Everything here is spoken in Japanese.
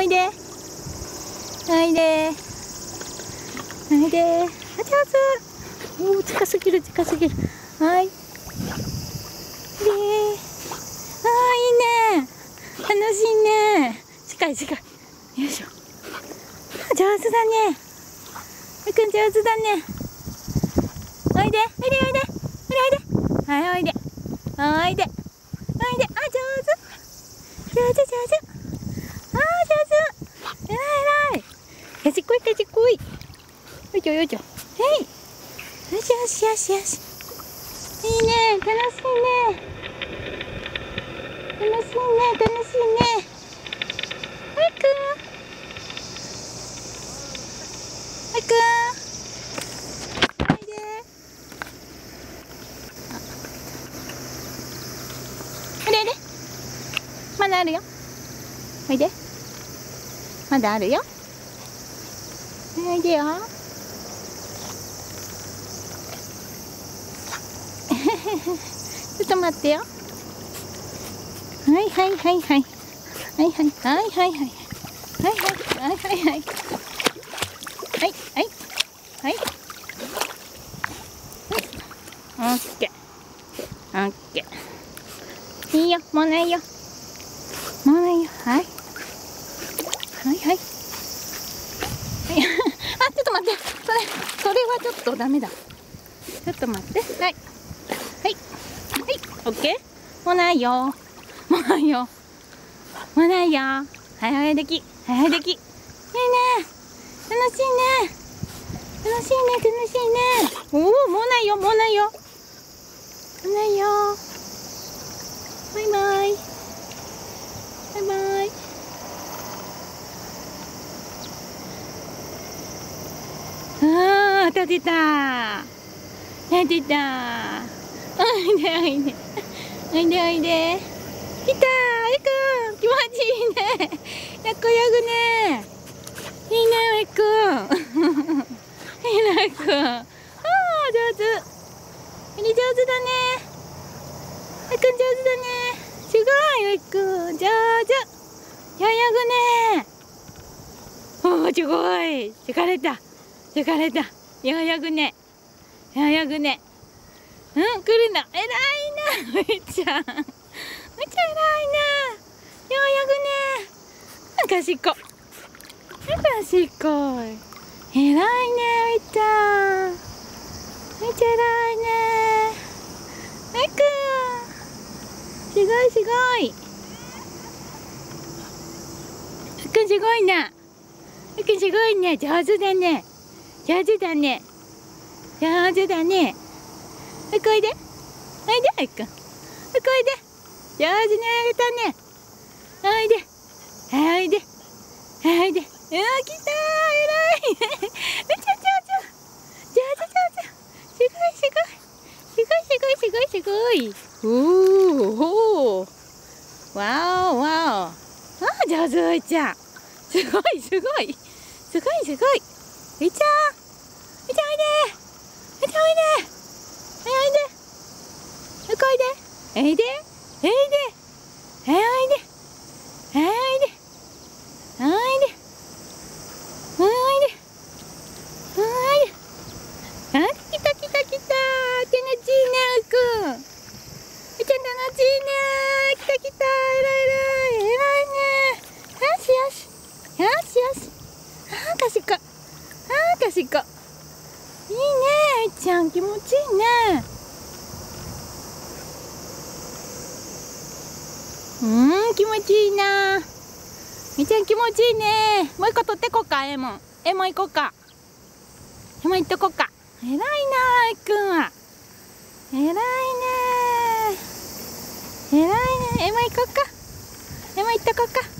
おいで。おいで。おいで。あ上手おお近すぎる近すぎる。はい。であーいいね。楽しいね。近い近い。よいしょ。上手だね。ふくん上手だね。おいでおいでおいでおいで。おいではいおいで。おいでおいであ上手上手上手あ上手えらいえらい賢い賢い。よいしょよいしょ。はい。よしよしよしよし。いいね。楽しいね。楽しいね。楽しいね。はいく。んはいく。んおいであれれ。まだあるよ。おいで。まだあるよ。おいでよちょっと待ってよ。はいはいはいはい。はいはいはいはいはい。はいはいはいはいはい。はいはいはい。オッケーオッケーいいよもうないよ。もうないよ。はい。はいはい。ちょっと待って。それそれはちょっとダメだ。ちょっと待って。はい。はい。はい。オッケーもうないよ。もうないよ。もうないよ。はいはいできはいはいできいいね。楽しいね。楽しいね。楽しいね。おおもうないよ。もうないよ。もうないよ。バイバイバイあー、当たってた。当てた。おいでおいで。おいでおいで。来たえくん気持ちいいね。やっこやぐね。いいねえくん。いいねえくん。ああ、上手。えり上手だね。えくん上手だね。すごいえくん。上手。ややぐね。おお、すごい。疲れた。疲れた。ややぐね。ややぐね。うん、来るな。偉いな、めっちゃ。めっちゃん偉いな。ややぐね。賢っ。賢い。偉いね、めっちゃ。めっちゃん偉いね。めくん。すごいすごい。ふくんすごいな。ふくんすごいね。上手だね。上手だね。上手だね。ふくおいで。おいで、ふくん。ふくおいで。上手にあげたね。おいで。は、おいで。は、おいで。うわ、来たー。偉い。めっちゃ上手。上手、上手。すごい、すごい。すごい、すごい、すごい、すごい。おー、おー。わお、わお。あー、上手、ういちゃん。すごい、すごい。すごい、すごい。ういちゃん。ういちゃん、おいで。ういちゃん、おいで。はい、おいで。うこおいで。おいで。おいで。はい、おいで。はい、おいで。おいで。おいで。おいで。あ、来た来た来た。楽しいね、うくん。ういちゃん楽しいね。来た来た。えらいえらい。えらいね。よしよし。よしよし。あー、賢い。あー、賢い。いいね、いちゃん。気持ちいいね。うん、気持ちいいな。みちゃん気持ちいいね。もう一個取ってこっか、えもん。えもん行こうか。えもん行っとこっか。偉いな、えくんは。偉いね。偉いね。えもん行こうか。えもん行っとこうか。